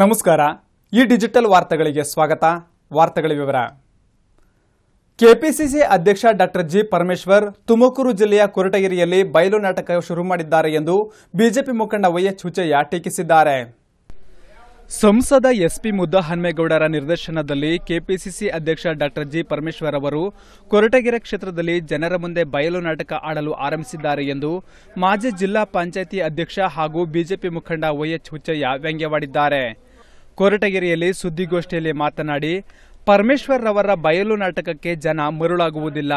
ನಮಸ್ಕಾರ. ಈ ಡಿಜಿಟಲ್ ವಾರ್ತೆಗಳಿಗೆ ಸ್ವಾಗತ. ವಾರ್ತೆಗಳ ವಿವರ. ಕೆಪಿಸಿಸಿ ಅಧ್ಯಕ್ಷ ಡಾಕ್ಟರ್ ಜಿ ಪರಮೇಶ್ವರ್ ತುಮಕೂರು ಜಿಲ್ಲೆಯ ಕೊರಟಗೆರೆಯಲ್ಲಿ ಬಯಲು ನಾಟಕ ಶುರು ಮಾಡಿದ್ದಾರೆ ಎಂದು ಬಿಜೆಪಿ ಮುಖಂಡ ವೈಎಚ್ ಹುಚ್ಚಯ್ಯ ಟೀಕಿಸಿದ್ದಾರೆ. ಸಂಸದ ಎಸ್ಪಿ ಮುದ್ದಹನ್ಮೇಗೌಡರ ನಿರ್ದೇಶನದಲ್ಲಿ ಕೆಪಿಸಿಸಿ ಅಧ್ಯಕ್ಷ ಡಾಕ್ಟರ್ ಜಿ ಪರಮೇಶ್ವರ್ ಅವರು ಕೊರಟಗೆರೆ ಕ್ಷೇತ್ರದಲ್ಲಿ ಜನರ ಮುಂದೆ ಬಯಲು ನಾಟಕ ಆಡಲು ಆರಂಭಿಸಿದ್ದಾರೆ ಎಂದು ಮಾಜಿ ಜಿಲ್ಲಾ ಪಂಚಾಯಿತಿ ಅಧ್ಯಕ್ಷ ಹಾಗೂ ಬಿಜೆಪಿ ಮುಖಂಡ ವೈಎಚ್ ಹುಚ್ಚಯ್ಯ ವ್ಯಂಗ್ಯವಾಡಿದ್ದಾರೆ. ಕೊರಟಗೆರೆಯಲ್ಲಿ ಸುದ್ದಿಗೋಷ್ಠಿಯಲ್ಲಿ ಮಾತನಾಡಿ ಪರಮೇಶ್ವರ್ ರವರ ಬಯಲು ನಾಟಕಕ್ಕೆ ಜನ ಮರುಳಾಗುವುದಿಲ್ಲ.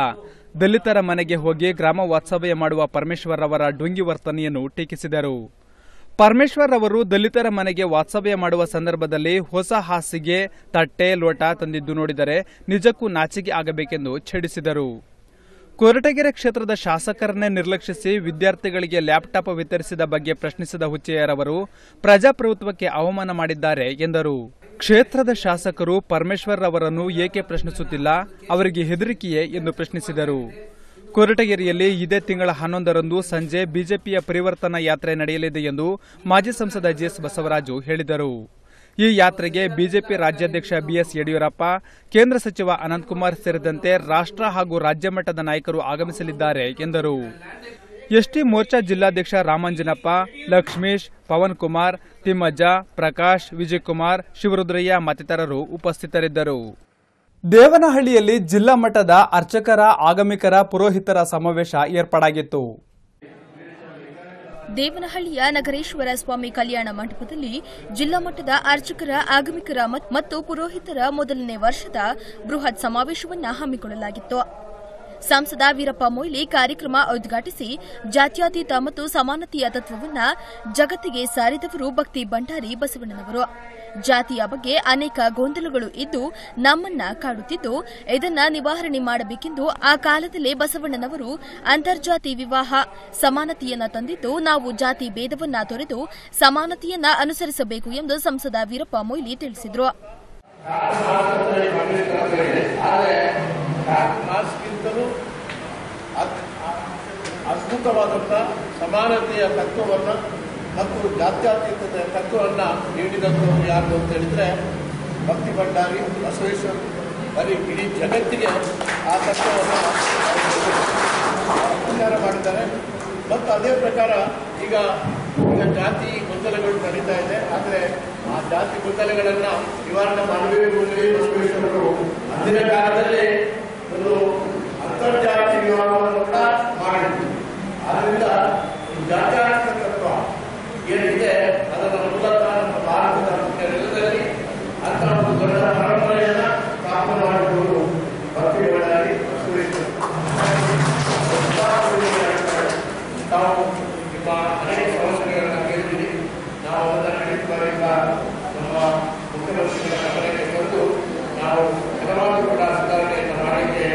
ದಲಿತರ ಮನೆಗೆ ಹೋಗಿ ಗ್ರಾಮ ವಾಸ್ತವ್ಯ ಮಾಡುವ ಪರಮೇಶ್ವರ್ ರವರ ಡುಂಗಿ ವರ್ತನೆಯನ್ನು ಟೀಕಿಸಿದರು. ಪರಮೇಶ್ವರ್ ಅವರು ದಲಿತರ ಮನೆಗೆ ವಾಸ್ತವ್ಯ ಮಾಡುವ ಸಂದರ್ಭದಲ್ಲಿ ಹೊಸ ಹಾಸಿಗೆ, ತಟ್ಟೆ, ಲೋಟ ತಂದಿದ್ದು ನೋಡಿದರೆ ನಿಜಕ್ಕೂ ನಾಚಿಕೆ ಆಗಬೇಕೆಂದು ಛೇಡಿಸಿದರು. ಕೊರಟಗೆರೆ ಕ್ಷೇತ್ರದ ಶಾಸಕರನ್ನೇ ನಿರ್ಲಕ್ಷಿಸಿ ವಿದ್ಯಾರ್ಥಿಗಳಿಗೆ ಲ್ಯಾಪ್ಟಾಪ್ ವಿತರಿಸಿದ ಬಗ್ಗೆ ಪ್ರಶ್ನಿಸಿದ ಹುಚ್ಚೆಯರವರು ಪ್ರಜಾಪ್ರಭುತ್ವಕ್ಕೆ ಅವಮಾನ ಮಾಡಿದ್ದಾರೆ ಎಂದರು. ಕ್ಷೇತ್ರದ ಶಾಸಕರು ಪರಮೇಶ್ವರ್ ಅವರನ್ನು ಏಕೆ ಪ್ರಶ್ನಿಸುತ್ತಿಲ್ಲ? ಅವರಿಗೆ ಹೆದರಿಕೆಯೇ ಎಂದು ಪ್ರಶ್ನಿಸಿದರು. ಕೊರಟಗೆರೆಯಲ್ಲಿ ಇದೇ ತಿಂಗಳ ಹನ್ನೊಂದರಂದು ಸಂಜೆ ಬಿಜೆಪಿಯ ಪರಿವರ್ತನಾ ಯಾತ್ರೆ ನಡೆಯಲಿದೆ ಎಂದು ಮಾಜಿ ಸಂಸದ ಜಿಎಸ್ ಬಸವರಾಜು ಹೇಳಿದರು. ಈ ಯಾತ್ರೆಗೆ ಬಿಜೆಪಿ ರಾಜ್ಯಾಧ್ಯಕ್ಷ ಬಿಎಸ್ ಯಡಿಯೂರಪ್ಪ, ಕೇಂದ್ರ ಸಚಿವ ಅನಂತಕುಮಾರ್ ಸೇರಿದಂತೆ ರಾಷ್ಟ್ರ ಹಾಗೂ ರಾಜ್ಯ ಮಟ್ಟದ ನಾಯಕರು ಆಗಮಿಸಲಿದ್ದಾರೆ ಎಂದರು. ಎಸ್ಟಿ ಮೋರ್ಚಾ ಜಿಲ್ಲಾಧ್ಯಕ್ಷ ರಾಮಂಜನಪ್ಪ, ಲಕ್ಷ್ಮೀಶ್, ಪವನ್ ಕುಮಾರ್, ತಿಮ್ಮಜ್ಜ, ಪ್ರಕಾಶ್, ವಿಜಯಕುಮಾರ್, ಶಿವರುದ್ರಯ್ಯ ಮತ್ತಿತರರು ಉಪಸ್ಥಿತರಿದ್ದರು. ದೇವನಹಳ್ಳಿಯಲ್ಲಿ ಜಿಲ್ಲಾ ಮಟ್ಟದ ಅರ್ಚಕರ, ಆಗಮಿಕರ, ಪುರೋಹಿತರ ಸಮಾವೇಶ ಏರ್ಪಾಡಾಗಿತ್ತು. ದೇವನಹಳ್ಳಿಯ ನಗರೇಶ್ವರ ಸ್ವಾಮಿ ಕಲ್ಯಾಣ ಮಂಟಪದಲ್ಲಿ ಜಿಲ್ಲಾ ಮಟ್ಟದ ಅರ್ಚಕರ, ಆಗಮಿಕರ ಮತ್- ಮತ್ತು ಪುರೋಹಿತರ ಮೊದಲನೇ ವರ್ಷದ ಬೃಹತ್ ಸಮಾವೇಶವನ್ನು ಹಮ್ಮಿಕೊಳ್ಳಲಾಗಿತ್ತು. ಸಂಸದ ವೀರಪ್ಪ ಮೊಯ್ಲಿ ಕಾರ್ಯಕ್ರಮ ಉದ್ಘಾಟಿಸಿ ಜಾತ್ಯಾತೀತ ಮತ್ತು ಸಮಾನತೆಯ ತತ್ವವನ್ನ ಜಗತ್ತಿಗೆ ಸಾರಿದವರು ಭಕ್ತಿ ಭಂಡಾರಿ ಬಸವಣ್ಣನವರು ಜಾತಿಯ ಬಗ್ಗೆ ಅನೇಕ ಗೊಂದಲಗಳು ಇದ್ದು ನಮ್ಮನ್ನ ಕಾಡುತ್ತಿದ್ದು ಇದನ್ನ ನಿವಾರಣೆ ಮಾಡಬೇಕೆಂದು ಆ ಕಾಲದಲ್ಲೇ ಬಸವಣ್ಣನವರು ಅಂತರ್ಜಾತಿ ವಿವಾಹ ಸಮಾನತೆಯನ್ನ ತಂದಿದ್ದು ನಾವು ಜಾತಿ ಭೇದವನ್ನ ತೊರೆದು ಸಮಾನತೆಯನ್ನ ಅನುಸರಿಸಬೇಕು ಎಂದು ಸಂಸದ ವೀರಪ್ಪ ಮೊಯ್ಲಿ ತಿಳಿಸಿದರು ಅದ್- ಅದ್ಭುತವಾದಂಥ ಸಮಾನತೆಯ ತತ್ವವನ್ನು ಮತ್ತು ಜಾತ್ಯಾತೀತ ತತ್ವವನ್ನು ನೀಡಿದಂಥವ್ರು ಯಾರು ಅಂತ ಹೇಳಿದ್ರೆ ಭಕ್ತಿ ಭಂಡಾರಿ ಬಸವೇಶ್ವರ ಬರೀ ಇಡೀ ಜಗತ್ತಿಗೆ ಆ ತತ್ವವನ್ನು ಪ್ರಚಾರ ಮಾಡಿದ್ದಾರೆ. ಮತ್ತು ಅದೇ ಪ್ರಕಾರ ಈಗ ಈಗ ಜಾತಿ ಗೊಂದಲಗಳು ನಡೀತಾ ಇದೆ. ಆದರೆ ಆ ಜಾತಿ ಗೊಂದಲಗಳನ್ನು ನಿವಾರಣೆ ಮಾಡಬೇಕು ಬಸವೇಶ್ವರರು ಅಂದಿನ ಕಾಲದಲ್ಲಿ ಒಂದು ಅಂತರ್ಜಾತಿ ವಿವಾಹವನ್ನು ಕೂಡ ಮಾಡಿದ್ರು ಆದ್ದರಿಂದ ಜಾತ್ಯಾತೀತ ತತ್ವ ಏನಿದೆ ಅದರ ಮೂಲಕ ನಮ್ಮ ಭಾರತದ ನೆಲದಲ್ಲಿ ಅಂತ ಒಂದು ದೊಡ್ಡ ಪರಂಪರೆಯನ್ನ ಸ್ಥಾಪನೆ ಮಾಡಿದವರು ಭಕ್ತಿಗಳಾಗಿ ತಾವು ನಿಮ್ಮ ಅನೇಕ ಸಮಸ್ಯೆಗಳನ್ನು ಕೇಳಿದ್ದೀರಿ ನಾವು ಅದನ್ನು ನಡೆಸುವವರಿಂದ ನಮ್ಮ ಮುಖ್ಯಮಂತ್ರಿಗಳ ಗಮನಕ್ಕೆ ತಂದು ನಾವು ಹಲವಾರು ಕೂಡ ಸುಧಾರಣೆಯನ್ನು ಮಾಡಲಿಕ್ಕೆ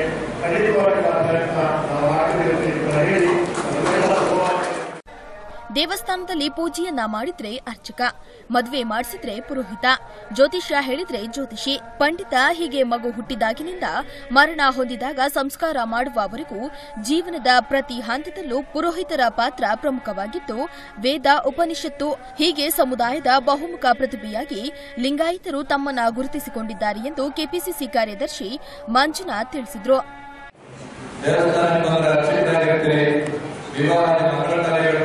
ಖಂಡಿತವಾಗಿ ನಾವು ಪ್ರಯತ್ನ ನಾವು ಮಾಡ್ತಿದ್ದೀವಿ ಅಂತ ಹೇಳಿ ನಮ್ಮೆಲ್ಲ ಸೋಮಾರಿ ದೇವಸ್ಥಾನದಲ್ಲಿ ಪೂಜೆಯನ್ನ ಮಾಡಿದ್ರೆ ಅರ್ಚಕ, ಮದುವೆ ಮಾಡಿಸಿದ್ರೆ ಪುರೋಹಿತ, ಜ್ಯೋತಿಷ್ಯ ಹೇಳಿದ್ರೆ ಜ್ಯೋತಿಷಿ, ಪಂಡಿತ ಹೀಗೆ ಮಗು ಹುಟ್ಟಿದಾಗಿನಿಂದ ಮರಣ ಹೊಂದಿದಾಗ ಸಂಸ್ಕಾರ ಮಾಡುವವರೆಗೂ ಜೀವನದ ಪ್ರತಿ ಹಂತದಲ್ಲೂ ಪುರೋಹಿತರ ಪಾತ್ರ ಪ್ರಮುಖವಾಗಿದ್ದು, ವೇದ, ಉಪನಿಷತ್ತು ಹೀಗೆ ಸಮುದಾಯದ ಬಹುಮುಖ ಪ್ರತಿಭೆಯಾಗಿ ಲಿಂಗಾಯತರು ತಮ್ಮನ್ನ ಗುರುತಿಸಿಕೊಂಡಿದ್ದಾರೆ ಎಂದು ಕೆಪಿಸಿಸಿ ಕಾರ್ಯದರ್ಶಿ ಮಂಜುನಾಥ್ ತಿಳಿಸಿದರು. വിമാന മന്ത്രിതലയുടെ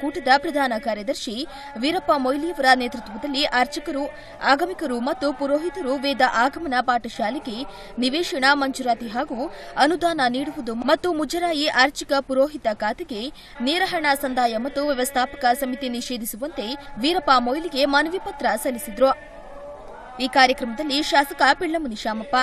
ಒಕ್ಕೂಟದ ಪ್ರಧಾನ ಕಾರ್ಯದರ್ಶಿ ವೀರಪ್ಪ ಮೊಯ್ಲಿಯವರ ನೇತೃತ್ವದಲ್ಲಿ ಅರ್ಚಕರು, ಆಗಮಿಕರು ಮತ್ತು ಪುರೋಹಿತರು ವೇದ ಆಗಮನ ಪಾಠಶಾಲೆಗೆ ನಿವೇಶನ ಮಂಜೂರಾತಿ ಹಾಗೂ ಅನುದಾನ ನೀಡುವುದು ಮತ್ತು ಮುಜರಾಯಿ ಅರ್ಚಕ ಪುರೋಹಿತ ಖಾತೆಗೆ ನೇರ ಹಣ ಸಂದಾಯ ಮತ್ತು ವ್ಯವಸ್ಥಾಪಕ ಸಮಿತಿ ನಿಷೇಧಿಸುವಂತೆ ವೀರಪ್ಪ ಮೊಯ್ಲಿಗೆ ಮನವಿ ಪತ್ರ ಸಲ್ಲಿಸಿದರು. ಈ ಕಾರ್ಯಕ್ರಮದಲ್ಲಿ ಶಾಸಕ ಪಿಳ್ಳಮುನಿ ಶಾಮಪ್ಪ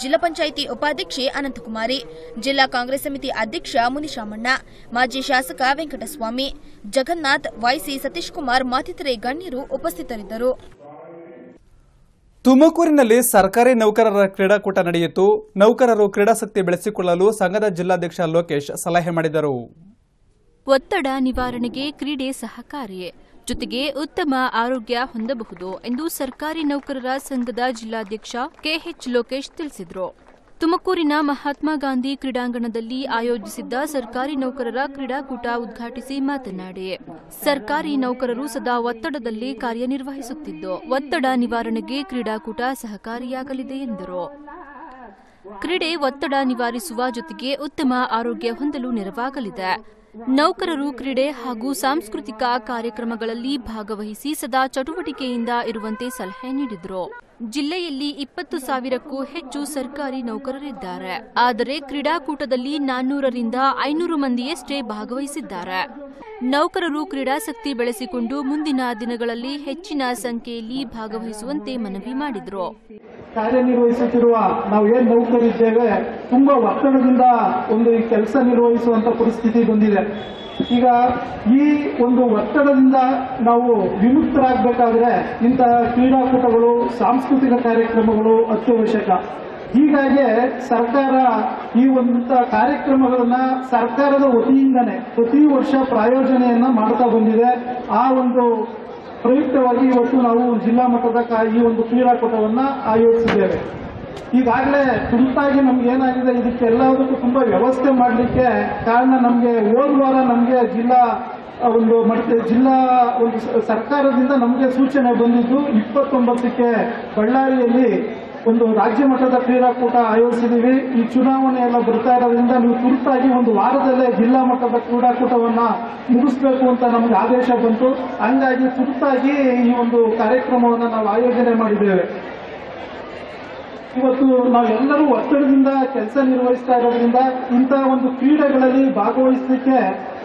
ಜಿಲ್ಲಾ ಪಂಚಾಯಿತಿ ಉಪಾಧ್ಯಕ್ಷೆ ಅನಂತಕುಮಾರಿ ಜಿಲ್ಲಾ ಕಾಂಗ್ರೆಸ್ ಸಮಿತಿ ಅಧ್ಯಕ್ಷ ಮುನಿಶಾಮಣ್ಣ ಮಾಜಿ ಶಾಸಕ ವೆಂಕಟಸ್ವಾಮಿ ಜಗನ್ನಾಥ್ ವೈಸಿ ಸತೀಶ್ ಕುಮಾರ್ ಮತ್ತಿತರೆ ಗಣ್ಯರು ಉಪಸ್ಥಿತರಿದ್ದರು. ತುಮಕೂರಿನಲ್ಲಿ ಸರ್ಕಾರಿ ನೌಕರರ ಕ್ರೀಡಾಕೂಟ ನಡೆಯಿತು. ನೌಕರರು ಕ್ರೀಡಾಸಕ್ತಿ ಬೆಳೆಸಿಕೊಳ್ಳಲು ಸಂಘದ ಜಿಲ್ಲಾಧ್ಯಕ್ಷ ಲೋಕೇಶ್ ಸಲಹೆ ಮಾಡಿದರು. ಒತ್ತಡ ನಿವಾರಣೆಗೆ ಕ್ರೀಡೆ ಸಹಕಾರಿಯೇ? ಜೊತೆಗೆ ಉತ್ತಮ ಆರೋಗ್ಯ ಹೊಂದಬಹುದು ಎಂದು ಸರ್ಕಾರಿ ನೌಕರರ ಸಂಘದ ಜಿಲ್ಲಾಧ್ಯಕ್ಷ ಕೆಎಚ್ ಲೋಕೇಶ್ ತಿಳಿಸಿದರು. ತುಮಕೂರಿನ ಮಹಾತ್ಮ ಗಾಂಧಿ ಕ್ರೀಡಾಂಗಣದಲ್ಲಿ ಆಯೋಜಿಸಿದ್ದ ಸರ್ಕಾರಿ ನೌಕರರ ಕ್ರೀಡಾಕೂಟ ಉದ್ಘಾಟಿಸಿ ಮಾತನಾಡಿ, ಸರ್ಕಾರಿ ನೌಕರರು ಸದಾ ಒತ್ತಡದಲ್ಲಿ ಕಾರ್ಯನಿರ್ವಹಿಸುತ್ತಿದ್ದು, ಒತ್ತಡ ನಿವಾರಣೆಗೆ ಕ್ರೀಡಾಕೂಟ ಸಹಕಾರಿಯಾಗಲಿದೆ ಎಂದರು. ಕ್ರೀಡೆ ಒತ್ತಡ ನಿವಾರಿಸುವ ಜೊತೆಗೆ ಉತ್ತಮ ಆರೋಗ್ಯ ಹೊಂದಲು ನೆರವಾಗಲಿದೆ. ನೌಕರರು ಕ್ರೀಡೆ ಹಾಗೂ ಸಾಂಸ್ಕೃತಿಕ ಕಾರ್ಯಕ್ರಮಗಳಲ್ಲಿ ಭಾಗವಹಿಸಿ ಸದಾ ಚಟುವಟಿಕೆಯಿಂದ ಇರುವಂತೆ ಸಲಹೆ ನೀಡಿದರು. ಜಿಲ್ಲೆಯಲ್ಲಿ ಇಪ್ಪತ್ತು ಸಾವಿರಕ್ಕೂ ಹೆಚ್ಚು ಸರ್ಕಾರಿ ನೌಕರರಿದ್ದಾರೆ. ಆದರೆ ಕ್ರೀಡಾಕೂಟದಲ್ಲಿ ನಾನ್ನೂರರಿಂದ ಐನೂರು ಮಂದಿಯಷ್ಟೇ ಭಾಗವಹಿಸಿದ್ದಾರೆ. ನೌಕರರು ಕ್ರೀಡಾಸಕ್ತಿ ಬೆಳೆಸಿಕೊಂಡು ಮುಂದಿನ ದಿನಗಳಲ್ಲಿ ಹೆಚ್ಚಿನ ಸಂಖ್ಯೆಯಲ್ಲಿ ಭಾಗವಹಿಸುವಂತೆ ಮನವಿ ಮಾಡಿದರು. ಕಾರ್ಯನಿರ್ವಹಿಸುತ್ತಿರುವ ನಾವು ಏನ್ ನೌಕರಿದ್ದೇವೆ, ತುಂಬಾ ಒತ್ತಡದಿಂದ ಒಂದು ಕೆಲಸ ನಿರ್ವಹಿಸುವಂತ ಪರಿಸ್ಥಿತಿ ಬಂದಿದೆ. ಈಗ ಈ ಒಂದು ಒತ್ತಡದಿಂದ ನಾವು ವಿಮುಕ್ತರಾಗಬೇಕಾದ್ರೆ ಇಂತಹ ಕ್ರೀಡಾಕೂಟಗಳು, ಸಾಂಸ್ಕೃತಿಕ ಕಾರ್ಯಕ್ರಮಗಳು ಅತ್ಯವಶ್ಯಕ. ಹೀಗಾಗಿ ಸರ್ಕಾರ ಈ ಒಂದು ಕಾರ್ಯಕ್ರಮಗಳನ್ನ ಸರ್ಕಾರದ ವತಿಯಿಂದನೇ ಪ್ರತಿ ವರ್ಷ ಪ್ರಾಯೋಜನೆಯನ್ನ ಮಾಡ್ತಾ ಬಂದಿದೆ. ಆ ಒಂದು ಪ್ರಯುಕ್ತವಾಗಿ ಇವತ್ತು ನಾವು ಜಿಲ್ಲಾ ಮಟ್ಟದ ಈ ಒಂದು ಕ್ರೀಡಾಕೂಟವನ್ನ ಆಯೋಜಿಸಿದ್ದೇವೆ. ಈಗಾಗಲೇ ತುರ್ತಾಗಿ ನಮ್ಗೆ ಏನಾಗಿದೆ, ಇದಕ್ಕೆ ಎಲ್ಲದಕ್ಕೂ ತುಂಬಾ ವ್ಯವಸ್ಥೆ ಮಾಡಲಿಕ್ಕೆ ಕಾರಣ ನಮಗೆ ಹೋದ ವಾರ ನಮಗೆ ಜಿಲ್ಲಾ ಒಂದು ಮತ್ತೆ ಜಿಲ್ಲಾ ಒಂದು ಸರ್ಕಾರದಿಂದ ನಮಗೆ ಸೂಚನೆ ಬಂದಿದ್ದು, ಇಪ್ಪತ್ತೊಂಬತ್ತಕ್ಕೆ ಬಳ್ಳಾರಿಯಲ್ಲಿ ಒಂದು ರಾಜ್ಯ ಮಟ್ಟದ ಕ್ರೀಡಾಕೂಟ ಆಯೋಜಿಸಿದೀವಿ ಈ ಚುನಾವಣೆ ಎಲ್ಲ ಬರ್ತಾ ಇರೋದ್ರಿಂದ ನೀವು ತುರ್ತಾಗಿ ಒಂದು ವಾರದಲ್ಲೇ ಜಿಲ್ಲಾ ಮಟ್ಟದ ಕ್ರೀಡಾಕೂಟವನ್ನ ಮುಗಿಸ್ಬೇಕು ಅಂತ ನಮ್ಗೆ ಆದೇಶ ಬಂತು. ಹಂಗಾಗಿ ತುರ್ತಾಗಿ ಈ ಒಂದು ಕಾರ್ಯಕ್ರಮವನ್ನು ನಾವು ಆಯೋಜನೆ ಮಾಡಿದ್ದೇವೆ. ಇವತ್ತು ನಾವೆಲ್ಲರೂ ಒತ್ತಡದಿಂದ ಕೆಲಸ ನಿರ್ವಹಿಸ್ತಾ ಇರೋದ್ರಿಂದ ಇಂತಹ ಒಂದು ಕ್ರೀಡೆಗಳಲ್ಲಿ ಭಾಗವಹಿಸಲಿಕ್ಕೆ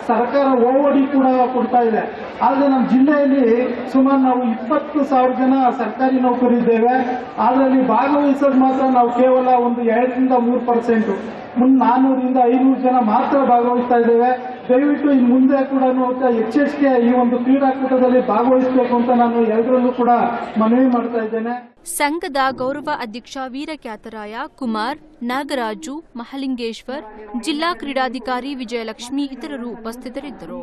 ಸರ್ಕಾರ ಓಡಿ ಕೂಡ ಕೊಡ್ತಾ ಇದೆ. ಆದ್ರೆ ನಮ್ಮ ಜಿಲ್ಲೆಯಲ್ಲಿ ಸುಮಾರು ನಾವು ಇಪ್ಪತ್ತು ಸಾವಿರ ಜನ ಸರ್ಕಾರಿ ನೌಕರಿದ್ದೇವೆ ಅದರಲ್ಲಿ ಭಾಗವಹಿಸೋದು ಮಾತ್ರ ನಾವು ಕೇವಲ ಒಂದು ಎರಡರಿಂದ ಮೂರು ಪರ್ಸೆಂಟ್. ಮುನ್ ನಾನ್ನೂರಿಂದ ಐನೂರು ಜನ ಮಾತ್ರ ಭಾಗವಹಿಸ್ತಾ ಇದ್ದೇವೆ. ದಯವಿಟ್ಟು ಇನ್ನು ಮುಂದೆ ಕೂಡ ಹೆಚ್ಚೆಚ್ಚಿಗೆ ಈ ಒಂದು ಕ್ರೀಡಾಕೂಟದಲ್ಲಿ ಭಾಗವಹಿಸಬೇಕು ಅಂತ ನಾನು ಎಲ್ಲರಲ್ಲೂ ಕೂಡ ಮನವಿ ಮಾಡ್ತಾ ಇದ್ದೇನೆ. ಸಂಘದ ಗೌರವ ಅಧ್ಯಕ್ಷ ವೀರಕ್ಯಾತರಾಯ ಕುಮಾರ್ ನಾಗರಾಜು ಮಹಲಿಂಗೇಶ್ವರ್ ಜಿಲ್ಲಾ ಕ್ರೀಡಾಧಿಕಾರಿ ವಿಜಯಲಕ್ಷ್ಮಿ ಇತರರು ಉಪಸ್ಥಿತರಿದ್ದರು.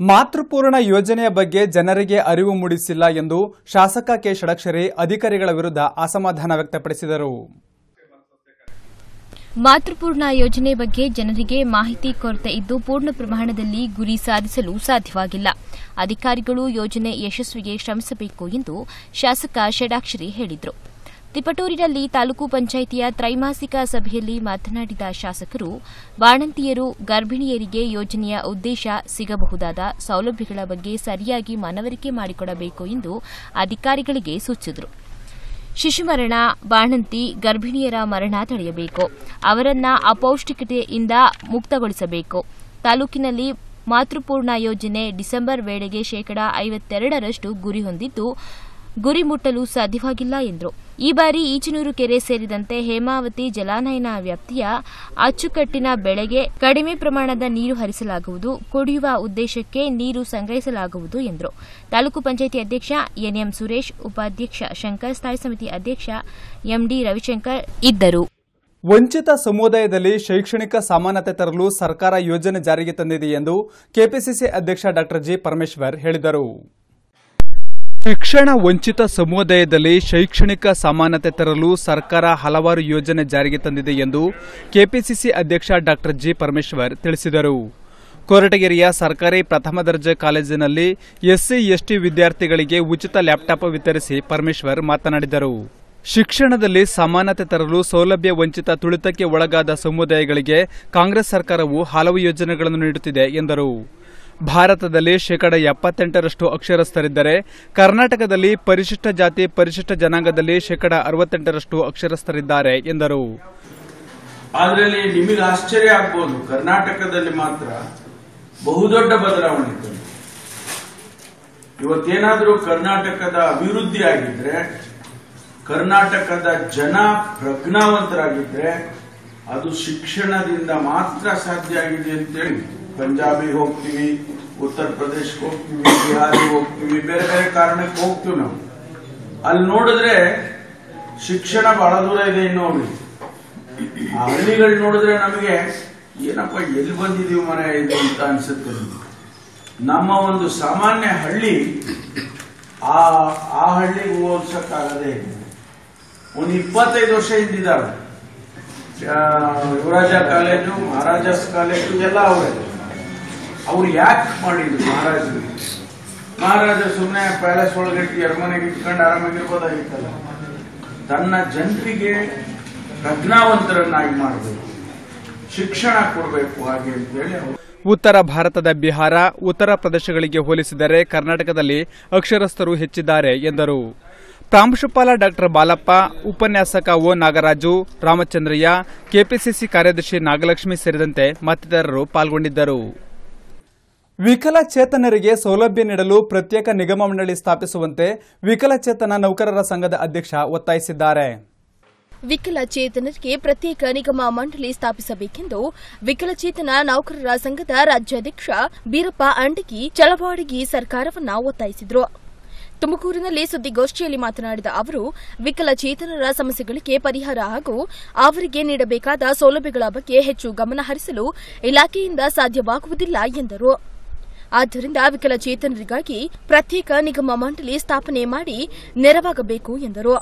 ಮಾತೃಪೂರ್ಣ ಯೋಜನೆಯ ಬಗ್ಗೆ ಜನರಿಗೆ ಅರಿವು ಮೂಡಿಸಿಲ್ಲ ಎಂದು ಶಾಸಕ ಕೆ. ಷಡಕ್ಷರಿ ಅಧಿಕಾರಿಗಳ ವಿರುದ್ಧ ಅಸಮಾಧಾನ ವ್ಯಕ್ತಪಡಿಸಿದರು. ಮಾತೃಪೂರ್ಣ ಯೋಜನೆ ಬಗ್ಗೆ ಜನರಿಗೆ ಮಾಹಿತಿ ಕೊರತೆ ಇದ್ದು ಪೂರ್ಣ ಪ್ರಮಾಣದಲ್ಲಿ ಗುರಿ ಸಾಧಿಸಲು ಸಾಧ್ಯವಾಗಿಲ್ಲ. ಅಧಿಕಾರಿಗಳು ಯೋಜನೆ ಯಶಸ್ವಿಗೆ ಶ್ರಮಿಸಬೇಕು ಎಂದು ಶಾಸಕ ಷಡಾಕ್ಷರಿ ಹೇಳಿದರು. ತಿಪಟೂರಿನಲ್ಲಿ ತಾಲೂಕು ಪಂಚಾಯಿತಿಯ ತ್ರೈಮಾಸಿಕ ಸಭೆಯಲ್ಲಿ ಮಾತನಾಡಿದ ಶಾಸಕರು, ಬಾಣಂತಿಯರು ಗರ್ಭಿಣಿಯರಿಗೆ ಯೋಜನೆಯ ಉದ್ದೇಶ ಸಿಗಬಹುದಾದ ಸೌಲಭ್ಯಗಳ ಬಗ್ಗೆ ಸರಿಯಾಗಿ ಮನವರಿಕೆ ಮಾಡಿಕೊಡಬೇಕು ಎಂದು ಅಧಿಕಾರಿಗಳಿಗೆ ಸೂಚಿಸಿದರು. ಶಿಶುಮರಣ, ಬಾಣಂತಿ, ಗರ್ಭಿಣಿಯರ ಮರಣ ತಡೆಯಬೇಕು. ಅವರನ್ನ ಅಪೌಷ್ಟಿಕತೆಯಿಂದ ಮುಕ್ತಗೊಳಿಸಬೇಕು. ತಾಲೂಕಿನಲ್ಲಿ ಮಾತೃಪೂರ್ಣ ಯೋಜನೆ ಡಿಸೆಂಬರ್ ವೇಳೆಗೆ ಶೇಕಡಾ ಐವತ್ತೆರಡರಷ್ಟು ಗುರಿ ಹೊಂದಿದ್ದು ಗುರಿ ಮುಟ್ಟಲು ಸಾಧ್ಯವಾಗಿಲ್ಲ ಎಂದರು. ಈ ಬಾರಿ ಈಚನೂರು ಕೆರೆ ಸೇರಿದಂತೆ ಹೇಮಾವತಿ ಜಲಾನಯನ ವ್ಯಾಪ್ತಿಯ ಅಚ್ಚುಕಟ್ಟಿನ ಬೆಳೆಗೆ ಕಡಿಮೆ ಪ್ರಮಾಣದ ನೀರು ಹರಿಸಲಾಗುವುದು. ಕುಡಿಯುವ ಉದ್ದೇಶಕ್ಕೆ ನೀರು ಸಂಗ್ರಹಿಸಲಾಗುವುದು ಎಂದರು. ತಾಲೂಕು ಪಂಚಾಯಿತಿ ಅಧ್ಯಕ್ಷ ಎನ್ಎಂ ಸುರೇಶ್, ಉಪಾಧ್ಯಕ್ಷ ಶಂಕರ್, ಸ್ಥಾಯಿ ಸಮಿತಿ ಅಧ್ಯಕ್ಷ ಎಂಡಿ ರವಿಶಂಕರ್ ಇದ್ದರು. ವಂಚಿತ ಸಮುದಾಯದಲ್ಲಿ ಶೈಕ್ಷಣಿಕ ಸಮಾನತೆ ತರಲು ಸರ್ಕಾರ ಯೋಜನೆ ಜಾರಿಗೆ ತಂದಿದೆ ಎಂದು ಕೆಪಿಸಿಸಿ ಅಧ್ಯಕ್ಷ ಡಾ ಜಿ ಪರಮೇಶ್ವರ್ ಹೇಳಿದರು. ಶಿಕ್ಷಣ ವಂಚಿತ ಸಮುದಾಯದಲ್ಲಿ ಶೈಕ್ಷಣಿಕ ಸಮಾನತೆ ತರಲು ಸರ್ಕಾರ ಹಲವಾರು ಯೋಜನೆ ಜಾರಿಗೆ ತಂದಿದೆ ಎಂದು ಕೆಪಿಸಿಸಿ ಅಧ್ಯಕ್ಷ ಡಾ ಜಿ ಪರಮೇಶ್ವರ್ ತಿಳಿಸಿದರು. ಕೊರಟಗೆರೆಯ ಸರ್ಕಾರಿ ಪ್ರಥಮ ದರ್ಜೆ ಕಾಲೇಜಿನಲ್ಲಿ ಎಸ್ಸಿ, ಎಸ್ಟಿ ವಿದ್ಯಾರ್ಥಿಗಳಿಗೆ ಉಚಿತ ಲ್ಯಾಪ್ಟಾಪ್ ವಿತರಿಸಿ ಪರಮೇಶ್ವರ್ ಮಾತನಾಡಿದರು. ಶಿಕ್ಷಣದಲ್ಲಿ ಸಮಾನತೆ ತರಲು ಸೌಲಭ್ಯ ವಂಚಿತ ತುಳಿತಕ್ಕೆ ಒಳಗಾದ ಸಮುದಾಯಗಳಿಗೆ ಕಾಂಗ್ರೆಸ್ ಸರ್ಕಾರವು ಹಲವು ಯೋಜನೆಗಳನ್ನು ನೀಡುತ್ತಿದೆ ಎಂದರು. ಭಾರತದಲ್ಲಿ ಶೇಕಡ ಎಪ್ಪತ್ತೆಂಟರಷ್ಟು ಅಕ್ಷರಸ್ಥರಿದ್ದರೆ ಕರ್ನಾಟಕದಲ್ಲಿ ಪರಿಶಿಷ್ಟ ಜಾತಿ, ಪರಿಶಿಷ್ಟ ಜನಾಂಗದಲ್ಲಿ ಶೇಕಡ ಅರವತ್ತೆಂಟರಷ್ಟು ಅಕ್ಷರಸ್ಥರಿದ್ದಾರೆ, ಎಂದರು. ಅದರಲ್ಲಿ ನಿಮಗೆ ಆಶ್ಚರ್ಯ ಆಗ್ಬೋದು, ಕರ್ನಾಟಕದಲ್ಲಿ ಮಾತ್ರ ಬಹುದೊಡ್ಡ ಬದಲಾವಣೆ ಇವತ್ತೇನಾದರೂ ಕರ್ನಾಟಕದ ಅಭಿವೃದ್ಧಿ ಆಗಿದ್ರೆ ಕರ್ನಾಟಕದ ಜನ ಪ್ರಜ್ಞಾವಂತರಾಗಿದ್ರೆ, ಅದು ಶಿಕ್ಷಣದಿಂದ ಮಾತ್ರ ಸಾಧ್ಯ ಆಗಿದೆ ಅಂತೇಳಿ. ಪಂಜಾಬಿಗೆ ಹೋಗ್ತೀವಿ, ಉತ್ತರ ಪ್ರದೇಶಕ್ಕೆ ಹೋಗ್ತೀವಿ, ಬಿಹಾರಿಗೆ ಹೋಗ್ತೀವಿ, ಬೇರೆ ಬೇರೆ ಕಾರಣಕ್ಕೆ ಹೋಗ್ತೀವಿ ನಾವು. ಅಲ್ಲಿ ನೋಡಿದ್ರೆ ಶಿಕ್ಷಣ ಬಹಳ ದೂರ ಇದೆ ಇನ್ನು ನೋಡಿ ಆ ಹಳ್ಳಿಗಳು ನೋಡಿದ್ರೆ ನಮಗೆ, ಏನಪ್ಪ ಎಲ್ಲಿ ಬಂದಿದೀವಿ ಮನೆ ಇದು ಅಂತ ಅನ್ಸುತ್ತೆ. ನಮ್ಮ ಒಂದು ಸಾಮಾನ್ಯ ಹಳ್ಳಿ, ಆ ಆ ಹಳ್ಳಿಗೆ ಹೋಲ್ಸಕ್ಕಾಗದೇ ಇಲ್ಲ. ಒಂದು ಇಪ್ಪತ್ತೈದು ವರ್ಷ ಇದ್ದಿದ್ದಾರೆ ಯುವರಾಜ ಕಾಲೇಜು, ಮಹಾರಾಜಾಸ್ ಕಾಲೇಜು ಎಲ್ಲ ಅವರೇ. ಅವ್ರು ಯಾಕೆ ಮಾಡಿದ್ರು ಮಹಾರಾಜರು ಮಹಾರಾಜ ಸುಮ್ಮನೆ ಪ್ಯಾಲೇಸ್ ಒಳಗೆ ಎರಮನೆಗೆ ಇಟ್ಕೊಂಡು ಆರಾಮಾಗಿರ್ಬೋದಾಗಿತ್ತಲ್ಲ. ತನ್ನ ಜನರಿಗೆ ಪ್ರಜ್ಞಾವಂತರನ್ನಾಗಿ ಮಾಡಬೇಕು. ಶಿಕ್ಷಣ ಕೊಡಬೇಕು ಹಾಗೆ ಅಂತೇಳಿ ಅವರು. ಉತ್ತರ ಭಾರತದ ಬಿಹಾರ, ಉತ್ತರ ಪ್ರದೇಶಗಳಿಗೆ ಹೋಲಿಸಿದರೆ ಕರ್ನಾಟಕದಲ್ಲಿ ಅಕ್ಷರಸ್ಥರು ಹೆಚ್ಚಿದ್ದಾರೆ ಎಂದರು. ಪ್ರಾಂಶುಪಾಲ ಡಾಕ್ಟರ್ ಬಾಲಪ್ಪ, ಉಪನ್ಯಾಸಕ ಓ. ನಾಗರಾಜು, ರಾಮಚಂದ್ರಯ್ಯ, ಕೆಪಿಸಿಸಿ ಕಾರ್ಯದರ್ಶಿ ನಾಗಲಕ್ಷ್ಮಿ ಸೇರಿದಂತೆ ಮತ್ತಿತರರು ಪಾಲ್ಗೊಂಡಿದ್ದರು. ವಿಕಲಚೇತನರಿಗೆ ಸೌಲಭ್ಯ ನೀಡಲು ಪ್ರತ್ಯೇಕ ನಿಗಮ ಮಂಡಳಿ ಸ್ಥಾಪಿಸುವಂತೆ ವಿಕಲಚೇತನ ನೌಕರರ ಸಂಘದ ಅಧ್ಯಕ್ಷ ಒತ್ತಾಯಿಸಿದ್ದಾರೆ. ವಿಕಲಚೇತನರಿಗೆ ಪ್ರತ್ಯೇಕ ನಿಗಮ ಮಂಡಳಿ ಸ್ಥಾಪಿಸಬೇಕೆಂದು ವಿಕಲಚೇತನ ನೌಕರರ ಸಂಘದ ರಾಜ್ಯಾಧ್ಯಕ್ಷ ಬೀರಪ್ಪ ಅಂಡಗಿ ಚಳವಾಡಗಿ ಸರ್ಕಾರವನ್ನ ಒತ್ತಾಯಿಸಿದರು. ತುಮಕೂರಿನಲ್ಲಿ ಸುದ್ದಿಗೋಷ್ಠಿಯಲ್ಲಿ ಮಾತನಾಡಿದ ಅವರು ವಿಕಲಚೇತನರ ಸಮಸ್ಯೆಗಳಿಗೆ ಪರಿಹಾರ ಹಾಗೂ ಅವರಿಗೆ ನೀಡಬೇಕಾದ ಸೌಲಭ್ಯಗಳ ಬಗ್ಗೆ ಹೆಚ್ಚು ಗಮನ ಹರಿಸಲು ಇಲಾಖೆಯಿಂದ ಸಾಧ್ಯವಾಗುವುದಿಲ್ಲ ಎಂದರು. ಆದ್ದರಿಂದ ವಿಕಲಚೇತನರಿಗಾಗಿ ಪ್ರತ್ಯೇಕ ನಿಗಮ ಮಂಡಳಿ ಸ್ಥಾಪನೆ ಮಾಡಿ ನೆರವಾಗಬೇಕು ಎಂದರು.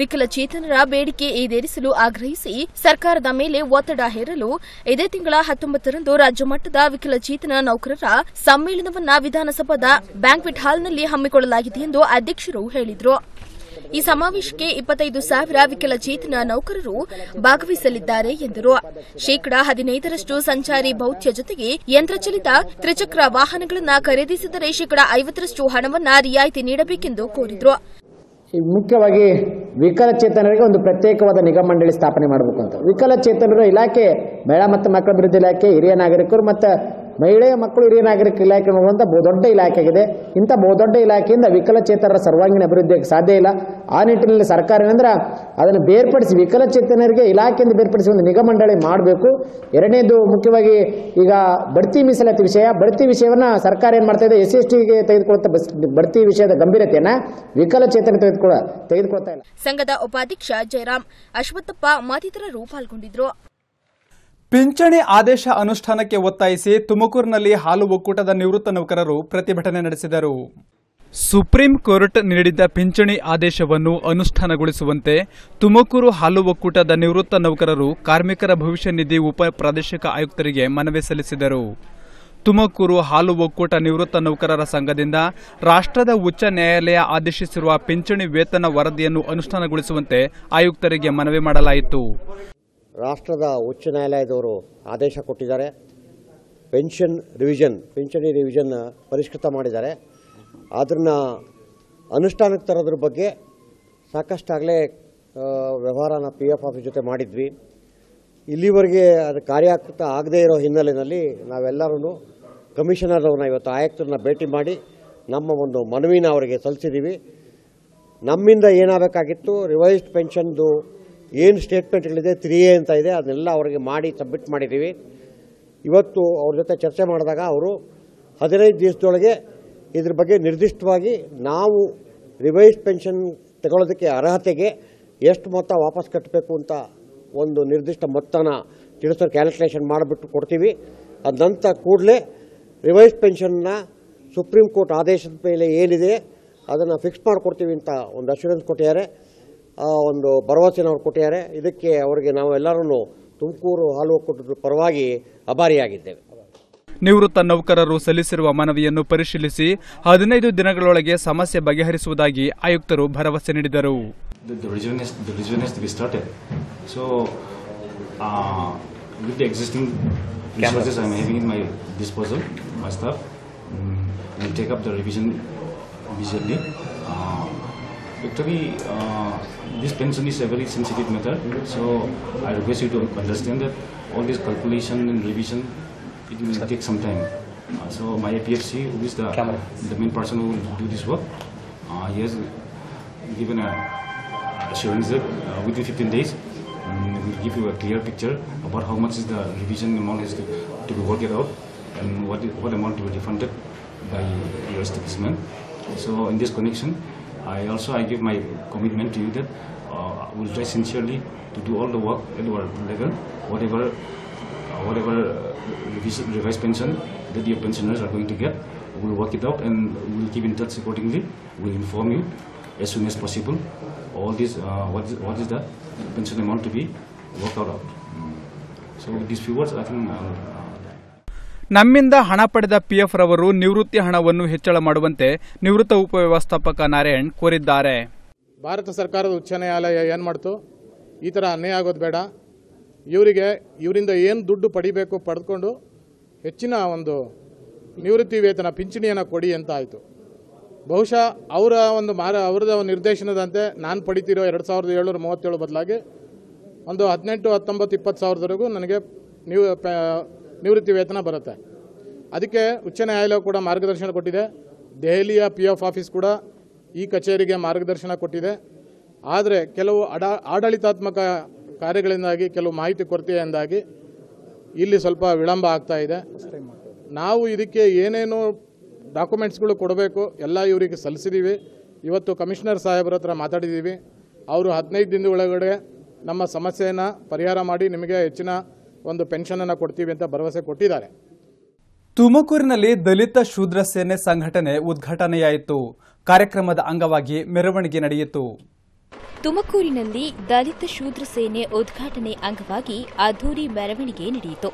ವಿಕಲಚೇತನರ ಬೇಡಿಕೆ ಈಡೇರಿಸಲು ಆಗ್ರಹಿಸಿ ಸರ್ಕಾರದ ಮೇಲೆ ಒತ್ತಡ ಹೇರಲು ಇದೇ ತಿಂಗಳ ಹತ್ತೊಂಬತ್ತರಂದು ರಾಜ್ಯ ಮಟ್ಟದ ವಿಕಲಚೇತನ ನೌಕರರ ಸಮ್ಮೇಳನವನ್ನು ವಿಧಾನಸಭಾದ ಬ್ಯಾಂಕ್ವೆಟ್ ಹಾಲ್ನಲ್ಲಿ ಹಮ್ಮಿಕೊಳ್ಳಲಾಗಿದೆ ಎಂದು ಅಧ್ಯಕ್ಷರು ಹೇಳಿದರು. ಈ ಸಮಾವೇಶಕ್ಕೆ ಇಪ್ಪತ್ತೈದು ಸಾವಿರ ವಿಕಲಚೇತನ ನೌಕರರು ಭಾಗವಹಿಸಲಿದ್ದಾರೆ ಎಂದರು. ಶೇಕಡಾ ಹದಿನೈದರಷ್ಟು ಸಂಚಾರಿ ಭೌತ್ಯ ಜೊತೆಗೆ ಯಂತ್ರಚಲಿತ ತ್ರಿಚಕ್ರ ವಾಹನಗಳನ್ನು ಖರೀದಿಸಿದರೆ ಶೇಕಡಾ ಐವತ್ತರಷ್ಟು ಹಣವನ್ನು ರಿಯಾಯಿತಿ ನೀಡಬೇಕೆಂದು ಕೋರಿದರು. ಮುಖ್ಯವಾಗಿ ವಿಕಲಚೇತನರಿಗೆ ಒಂದು ಪ್ರತ್ಯೇಕವಾದ ನಿಗಮ ಮಂಡಳಿ ಸ್ಥಾಪನೆ ಮಾಡಬೇಕು ಅಂತ. ವಿಕಲಚೇತನರು ಇಲಾಖೆ ಮಹಿಳಾ ಮತ್ತು ಮಕ್ಕಳ ಅಭಿವೃದ್ಧಿ ಇಲಾಖೆ, ಹಿರಿಯ ನಾಗರಿಕರು ಮತ್ತು ಮಹಿಳೆಯ ಮಕ್ಕಳು ಹಿರಿಯ ನಾಗರಿಕ ಇಲಾಖೆ ಬಹುದೊಡ್ಡ ಇಲಾಖೆ ಆಗಿದೆ ಇಂಥ ಬಹುದೊಡ್ಡ ಇಲಾಖೆಯಿಂದ ವಿಕಲಚೇತನರ ಸರ್ವಾಂಗೀಣ ಅಭಿವೃದ್ಧಿಗೆ ಸಾಧ್ಯ ಇಲ್ಲ. ಆ ನಿಟ್ಟಿನಲ್ಲಿ ಸರ್ಕಾರ ಏನಂದ್ರೆ ಅದನ್ನು ಬೇರ್ಪಡಿಸಿ ವಿಕಲಚೇತನರಿಗೆ ಇಲಾಖೆಯಿಂದ ಬೇರ್ಪಡಿಸಿ ಒಂದು ನಿಗಮ ಮಂಡಳಿ ಮಾಡಬೇಕು. ಎರಡನೇದು ಮುಖ್ಯವಾಗಿ ಈಗ ಬಡ್ತಿ ಮೀಸಲಾತಿ ವಿಷಯ. ಬಡ್ತಿ ವಿಷಯವನ್ನು ಸರ್ಕಾರ ಏನು ಮಾಡ್ತಾ ಇದೆ? ಎಸ್ ಎಸ್ ಟಿಗೆ ತೆಗೆದುಕೊಳ್ತಾ ಬಡ್ತಿ ವಿಷಯದ ಗಂಭೀರತೆಯನ್ನು ವಿಕಲಚೇತನ ತೆಗೆದುಕೊಳ್ಳ ತೆಗೆದುಕೊಳ್ತಾ ಇಲ್ಲ. ಸಂಘದ ಉಪಾಧ್ಯಕ್ಷ ಜಯರಾಮ್ ಅಶ್ವತ್ಥಪ್ಪ ಮತ್ತಿತರರು ಪಾಲ್ಗೊಂಡಿದ್ರು ಪಿಂಚಣಿ ಆದೇಶ ಅನುಷ್ಠಾನಕ್ಕೆ ಒತ್ತಾಯಿಸಿ ತುಮಕೂರಿನಲ್ಲಿ ಹಾಲು ಒಕ್ಕೂಟದ ನಿವೃತ್ತ ನೌಕರರು ಪ್ರತಿಭಟನೆ ನಡೆಸಿದರು. ಸುಪ್ರೀಂ ಕೋರ್ಟ್ ನೀಡಿದ್ದ ಪಿಂಚಣಿ ಆದೇಶವನ್ನು ಅನುಷ್ಠಾನಗೊಳಿಸುವಂತೆ ತುಮಕೂರು ಹಾಲು ಒಕ್ಕೂಟದ ನಿವೃತ್ತ ನೌಕರರು ಕಾರ್ಮಿಕರ ಭವಿಷ್ಯ ನಿಧಿ ಉಪ ಪ್ರಾದೇಶಿಕ ಆಯುಕ್ತರಿಗೆ ಮನವಿ ಸಲ್ಲಿಸಿದರು. ತುಮಕೂರು ಹಾಲು ಒಕ್ಕೂಟ ನಿವೃತ್ತ ನೌಕರರ ಸಂಘದಿಂದ ರಾಷ್ಟ್ರದ ಉಚ್ಚ ನ್ಯಾಯಾಲಯ ಆದೇಶಿಸಿರುವ ಪಿಂಚಣಿ ವೇತನ ವರದಿಯನ್ನು ಅನುಷ್ಠಾನಗೊಳಿಸುವಂತೆ ಆಯುಕ್ತರಿಗೆ ಮನವಿ ಮಾಡಲಾಯಿತು. ರಾಷ್ಟ್ರದ ಉಚ್ಚ ನ್ಯಾಯಾಲಯದವರು ಆದೇಶ ಕೊಟ್ಟಿದ್ದಾರೆ. ಪೆನ್ಷನ್ ರಿವಿಷನ್ ಪಿಂಚಣಿ ರಿವಿಷನ್ ಪರಿಷ್ಕೃತ ಮಾಡಿದ್ದಾರೆ. ಅದನ್ನು ಅನುಷ್ಠಾನಕ್ಕೆ ತರೋದ್ರ ಬಗ್ಗೆ ಸಾಕಷ್ಟಾಗಲೇ ವ್ಯವಹಾರನ ಪಿ ಎಫ್ ಆಫೀಸ್ ಜೊತೆ ಮಾಡಿದ್ವಿ. ಇಲ್ಲಿವರೆಗೆ ಅದು ಕಾರ್ಯಕೃತ ಆಗದೇ ಇರೋ ಹಿನ್ನೆಲೆಯಲ್ಲಿ ನಾವೆಲ್ಲರೂ ಕಮಿಷನರ್ ಅವ್ರನ್ನ ಇವತ್ತು ಆಯುಕ್ತರನ್ನ ಭೇಟಿ ಮಾಡಿ ನಮ್ಮ ಒಂದು ಮನವಿನ ಅವರಿಗೆ ಸಲ್ಲಿಸಿದ್ದೀವಿ. ನಮ್ಮಿಂದ ಏನಾಗಬೇಕಾಗಿತ್ತು? ರಿವೈಸ್ಡ್ ಪೆನ್ಷನ್ದು ಏನು ಸ್ಟೇಟ್ಮೆಂಟ್ಗಳಿದೆ ತ್ರೀ ಎ ಅಂತ ಇದೆ. ಅದನ್ನೆಲ್ಲ ಅವರಿಗೆ ಮಾಡಿ ಸಬ್ಮಿಟ್ ಮಾಡಿದ್ದೀವಿ. ಇವತ್ತು ಅವ್ರ ಜೊತೆ ಚರ್ಚೆ ಮಾಡಿದಾಗ ಅವರು ಹದಿನೈದು ದಿವಸದೊಳಗೆ ಇದ್ರ ಬಗ್ಗೆ ನಿರ್ದಿಷ್ಟವಾಗಿ ನಾವು ರಿವೈಸ್ ಪೆನ್ಷನ್ ತಗೊಳ್ಳೋದಕ್ಕೆ ಅರ್ಹತೆಗೆ ಎಷ್ಟು ಮೊತ್ತ ವಾಪಸ್ ಕಟ್ಟಬೇಕು ಅಂತ ಒಂದು ನಿರ್ದಿಷ್ಟ ಮೊತ್ತನ ತಿಳಿಸೋ ಕ್ಯಾಲ್ಕುಲೇಷನ್ ಮಾಡಿಬಿಟ್ಟು ಕೊಡ್ತೀವಿ. ಅದಂತ ಕೂಡಲೇ ರಿವೈಸ್ ಪೆನ್ಷನ್ನ ಸುಪ್ರೀಂ ಕೋರ್ಟ್ ಆದೇಶದ ಮೇಲೆ ಏನಿದೆ, ಅದನ್ನು ಫಿಕ್ಸ್ ಮಾಡಿಕೊಡ್ತೀವಿ ಅಂತ ಒಂದು ಅಶ್ಯೂರೆನ್ಸ್ ಕೊಟ್ಟಿದ್ದಾರೆ. ಒಂದು ಭರವಸೆನ ಅವ್ರು ಕೊಟ್ಟಿದ್ದಾರೆ. ಇದಕ್ಕೆ ಅವರಿಗೆ ನಾವು ಎಲ್ಲರೂ ತುಮಕೂರು ಹಾಲು ಒಕ್ಕೂಟದ ಪರವಾಗಿ ಅಭಾರಿಯಾಗಿದ್ದೇವೆ. ನಿವೃತ್ತ ನೌಕರರು ಸಲ್ಲಿಸಿರುವ ಮನವಿಯನ್ನು ಪರಿಶೀಲಿಸಿ ಹದಿನೈದು ದಿನಗಳೊಳಗೆ ಸಮಸ್ಯೆ ಬಗೆಹರಿಸುವುದಾಗಿ ಆಯುಕ್ತರು ಭರವಸೆ ನೀಡಿದರು. The, actually, uh, this pension is a very sensitive matter, so I request you to understand that all this calculation and revision it will take some time. Uh, so my APFC, who is the, the main person who will do this work, uh, he has given a assurance that uh, within 15 days um, we'll give you a clear picture about how much is the revision amount is to, to be worked out and what, what amount to be refunded by your establishment. So in this connection, I also I give my commitment to you that uh, I will try sincerely to do all the work at our level, whatever uh, whatever uh, revised pension that your pensioners are going to get, we'll work it out and we'll keep in touch accordingly. We'll inform you as soon as possible. All this, uh, what, is, what is the pension amount to be worked out. So with these few words, I think I'll, uh, ನಮ್ಮಿಂದ ಹಣ ಪಡೆದ PF ರವರು ನಿವೃತ್ತಿ ಹಣವನ್ನು ಹೆಚ್ಚಳ ಮಾಡುವಂತೆ ನಿವೃತ್ತ ಉಪವ್ಯವಸ್ಥಾಪಕ ನಾರಾಯಣ್ ಕೋರಿದ್ದಾರೆ. ಭಾರತ ಸರ್ಕಾರದ ಉಚ್ಚ ನ್ಯಾಯಾಲಯ ಏನು ಮಾಡ್ತು? ಈ ಥರ ಅನ್ಯಾಯ ಆಗೋದು ಬೇಡ. ಇವರಿಗೆ, ಇವರಿಂದ ಏನು ದುಡ್ಡು ಪಡಿಬೇಕು ಪಡೆದುಕೊಂಡು ಹೆಚ್ಚಿನ ಒಂದು ನಿವೃತ್ತಿ ವೇತನ, ಪಿಂಚಣಿಯನ್ನು ಕೊಡಿ ಅಂತ ಆಯಿತು. ಬಹುಶಃ ಅವರ ಒಂದು ಮಾರ, ಅವ್ರದ ನಿರ್ದೇಶನದಂತೆ ನಾನು ಪಡಿತಿರೋ ಎರಡು ಸಾವಿರದ ಏಳ್ನೂರ ಮೂವತ್ತೇಳು ಬದಲಾಗಿ ಒಂದು ಹದಿನೆಂಟು, ಹತ್ತೊಂಬತ್ತು, ಇಪ್ಪತ್ತು ಸಾವಿರದವರೆಗೂ ನನಗೆ ನೀವು ನಿವೃತ್ತಿ ವೇತನ ಬರುತ್ತೆ. ಅದಕ್ಕೆ ಉಚ್ಚ ನ್ಯಾಯಾಲಯ ಕೂಡ ಮಾರ್ಗದರ್ಶನ ಕೊಟ್ಟಿದೆ. ದೆಹಲಿಯ ಪಿ ಎಫ್ ಆಫೀಸ್ ಕೂಡ ಈ ಕಚೇರಿಗೆ ಮಾರ್ಗದರ್ಶನ ಕೊಟ್ಟಿದೆ. ಆದರೆ ಕೆಲವು ಅಡ, ಆಡಳಿತಾತ್ಮಕ ಕಾರ್ಯಗಳಿಂದಾಗಿ, ಕೆಲವು ಮಾಹಿತಿ ಕೊರತೆಯಿಂದಾಗಿ ಇಲ್ಲಿ ಸ್ವಲ್ಪ ವಿಳಂಬ ಆಗ್ತಾ ಇದೆ. ನಾವು ಇದಕ್ಕೆ ಏನೇನು ಡಾಕ್ಯುಮೆಂಟ್ಸ್ಗಳು ಕೊಡಬೇಕು, ಎಲ್ಲ ಇವರಿಗೆ ಸಲ್ಲಿಸಿದ್ದೀವಿ ಇವತ್ತು ಕಮಿಷನರ್ ಸಾಹೇಬರ ಹತ್ರ ಮಾತಾಡಿದ್ದೀವಿ ಅವರು ಹದಿನೈದು ದಿನದ ಒಳಗಡೆ ನಮ್ಮ ಸಮಸ್ಯೆಯನ್ನು ಪರಿಹಾರ ಮಾಡಿ ನಿಮಗೆ ಹೆಚ್ಚಿನ ಒಂದು ಪೆನ್ಷನನ್ನು ಕೊಡ್ತೀವಿ ಅಂತ ಭರವಸೆ ಕೊಟ್ಟಿದ್ದಾರೆ. ತುಮಕೂರಿನಲ್ಲಿ ದಲಿತ ಶೂದ್ರ ಸೇನೆ ಸಂಘಟನೆ ಉದ್ಘಾಟನೆಯಾಯಿತು. ಕಾರ್ಯಕ್ರಮದ ಅಂಗವಾಗಿ ಮೆರವಣಿಗೆ ನಡೆಯಿತು. ತುಮಕೂರಿನಲ್ಲಿ ದಲಿತ ಶೂದ್ರ ಸೇನೆ ಉದ್ಘಾಟನೆ ಅಂಗವಾಗಿ ಅದ್ದೂರಿ ಮೆರವಣಿಗೆ ನಡೆಯಿತು.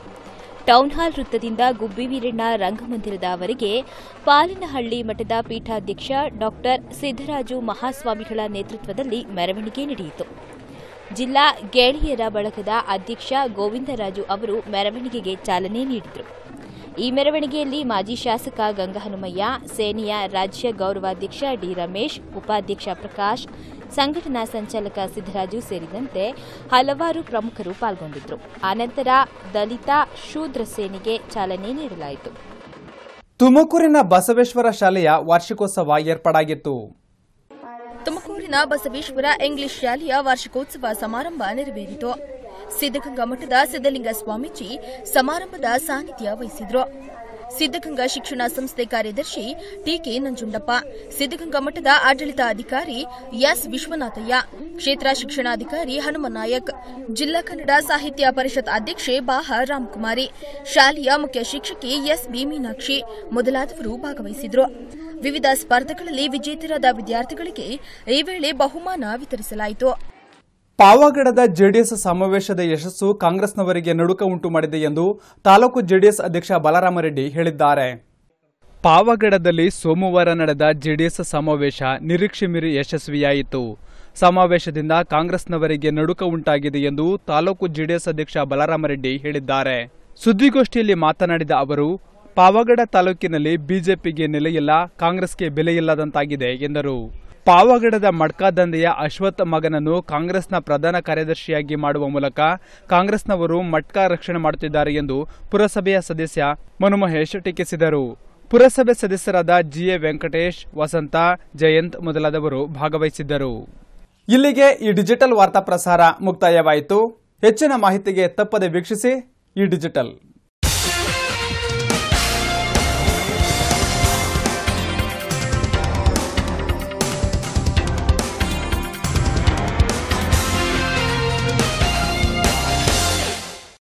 ಟೌನ್ ಹಾಲ್ ವೃತ್ತದಿಂದ ಗುಬ್ಬಿವೀರಣ್ಣ ರಂಗಮಂದಿರದವರೆಗೆ ಪಾಲಿನಹಳ್ಳಿ ಮಠದ ಪೀಠಾಧ್ಯಕ್ಷ ಡಾಕ್ಟರ್ ಸಿದ್ದರಾಜು ಮಹಾಸ್ವಾಮಿಗಳ ನೇತೃತ್ವದಲ್ಲಿ ಮೆರವಣಿಗೆ ನಡೆಯಿತು. ಜಿಲ್ಲಾ ಗೆಳೆಯರ ಬಳಗದ ಅಧ್ಯಕ್ಷ ಗೋವಿಂದರಾಜು ಅವರು ಮೆರವಣಿಗೆಗೆ ಚಾಲನೆ ನೀಡಿದರು. ಈ ಮೆರವಣಿಗೆಯಲ್ಲಿ ಮಾಜಿ ಶಾಸಕ ಗಂಗಹನುಮಯ್ಯ, ಸೇನೆಯ ರಾಜ್ಯ ಗೌರವಾಧ್ಯಕ್ಷ ಡಿ ರಮೇಶ್, ಉಪಾಧ್ಯಕ್ಷ ಪ್ರಕಾಶ್, ಸಂಘಟನಾ ಸಂಚಾಲಕ ಸಿದ್ದರಾಜು ಸೇರಿದಂತೆ ಹಲವಾರು ಪ್ರಮುಖರು ಪಾಲ್ಗೊಂಡಿದ್ದರು. ಆನಂತರ ದಲಿತ ಶೂದ್ರ ಸೇನೆಗೆ ಚಾಲನೆ ನೀಡಲಾಯಿತು. ತುಮಕೂರಿನ ಬಸವೇಶ್ವರ ಶಾಲೆಯ ವಾರ್ಷಿಕೋತ್ಸವ ಏರ್ಪಾಡಾಗಿತ್ತು. ತುಮಕೂರಿನ ಬಸವೇಶ್ವರ ಇಂಗ್ಲಿಷ್ ಶಾಲೆಯ ವಾರ್ಷಿಕೋತ್ಸವ ಸಮಾರಂಭ ನೆರವೇರಿತು. ಸಿದ್ದಗಂಗಾ ಮಠದ ಸಿದ್ದಲಿಂಗ ಸ್ವಾಮೀಜಿ ಸಮಾರಂಭದ ಸಾನ್ನಿಧ್ಯ ವಹಿಸಿದ್ರು. ಸಿದ್ದಗಂಗಾ ಶಿಕ್ಷಣ ಸಂಸ್ಥೆ ಕಾರ್ಯದರ್ಶಿ ಟಿಕೆ ನಂಜುಂಡಪ್ಪ ಸಿದ್ದಗಂಗಾ ಮಠದ ಆಡಳಿತಾಧಿಕಾರಿ ಎಸ್. ವಿಶ್ವನಾಥಯ್ಯ, ಕ್ಷೇತ್ರ ಶಿಕ್ಷಣಾಧಿಕಾರಿ ಹನುಮನಾಯಕ್ ಜಿಲ್ಲಾ ಕನ್ನಡ ಸಾಹಿತ್ಯ ಪರಿಷತ್ ಅಧ್ಯಕ್ಷೆ ಬಾಹ ರಾಮಕುಮಾರಿ, ಶಾಲೆಯ ಮುಖ್ಯ ಶಿಕ್ಷಕಿ ಎಸ್. ಬಿ. ಮೀನಾಕ್ಷಿ ಮೊದಲಾದವರು ಭಾಗವಹಿಸಿದ್ರು. ವಿವಿಧ ಸ್ಪರ್ಧೆಗಳಲ್ಲಿ ವಿಜೇತರಾದ ವಿದ್ಯಾರ್ಥಿಗಳಿಗೆ ಈ ವೇಳೆ ಬಹುಮಾನ ವಿತರಿಸಲಾಯಿತು. ಪಾವಗಡದ ಜೆಡಿಎಸ್ ಸಮಾವೇಶದ ಯಶಸ್ಸು ಕಾಂಗ್ರೆಸ್ನವರಿಗೆ ನಡುಕ ಉಂಟು ಮಾಡಿದೆ ಎಂದು ತಾಲೂಕು ಜೆಡಿಎಸ್ ಅಧ್ಯಕ್ಷ ಬಲರಾಮರೆಡ್ಡಿ ಹೇಳಿದ್ದಾರೆ. ಪಾವಗಡದಲ್ಲಿ ಸೋಮವಾರ ನಡೆದ ಜೆಡಿಎಸ್ ಸಮಾವೇಶ ನಿರೀಕ್ಷೆ ಮೀರಿ ಯಶಸ್ವಿಯಾಯಿತು. ಸಮಾವೇಶದಿಂದ ಕಾಂಗ್ರೆಸ್ನವರಿಗೆ ನಡುಕ ಉಂಟಾಗಿದೆ ಎಂದು ತಾಲೂಕು ಜೆಡಿಎಸ್ ಅಧ್ಯಕ್ಷ ಬಲರಾಮರೆಡ್ಡಿ ಹೇಳಿದ್ದಾರೆ. ಸುದ್ದಿಗೋಷ್ಠಿಯಲ್ಲಿ ಮಾತನಾಡಿದ ಅವರು ಪಾವಗಡ ತಾಲೂಕಿನಲ್ಲಿ ಬಿಜೆಪಿಗೆ ನೆಲೆಯಿಲ್ಲ, ಕಾಂಗ್ರೆಸ್ಗೆ ಬೆಲೆಯಿಲ್ಲದಂತಾಗಿದೆ, ಎಂದರು. ಪಾವಗಡದ ಮಡ್ಕಾದಂಧೆಯ ಅಶ್ವಥ್ ಮಗನನ್ನು ಕಾಂಗ್ರೆಸ್ನ ಪ್ರಧಾನ ಕಾರ್ಯದರ್ಶಿಯಾಗಿ ಮಾಡುವ ಮೂಲಕ ಕಾಂಗ್ರೆಸ್ನವರು ಮಟ್ಕಾ ರಕ್ಷಣೆ ಮಾಡುತ್ತಿದ್ದಾರೆ ಎಂದು ಪುರಸಭೆಯ ಸದಸ್ಯ ಮನುಮಹೇಶ್ ಟೀಕಿಸಿದರು. ಪುರಸಭೆ ಸದಸ್ಯರಾದ ಜಿಎ ವೆಂಕಟೇಶ್, ವಸಂತ, ಜಯಂತ್ ಮೊದಲಾದವರು ಭಾಗವಹಿಸಿದ್ದರು. ಇಲ್ಲಿಗೆ ಈ ಡಿಜಿಟಲ್ ವಾರ್ತಾ ಪ್ರಸಾರ ಮುಕ್ತಾಯವಾಯಿತು. ಹೆಚ್ಚಿನ ಮಾಹಿತಿಗೆ ತಪ್ಪದೆ ವೀಕ್ಷಿಸಿ ಈ ಡಿಜಿಟಲ್.